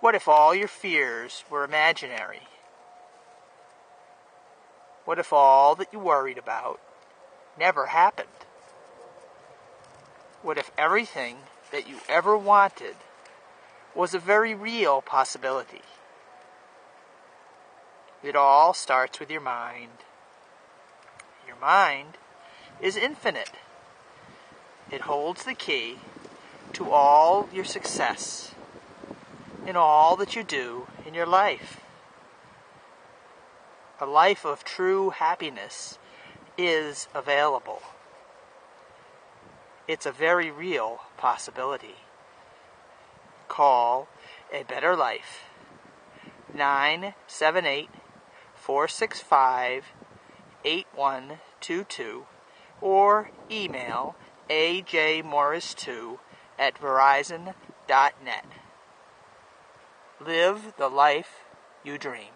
What if all your fears were imaginary? What if all that you worried about never happened? What if everything that you ever wanted was a very real possibility? It all starts with your mind. Your mind is infinite. It holds the key to all your success in all that you do in your life. A life of true happiness is available. It's a very real possibility. Call a better life 978 465 8122 or email ajmorris2 at verizon.net. Live the life you dream.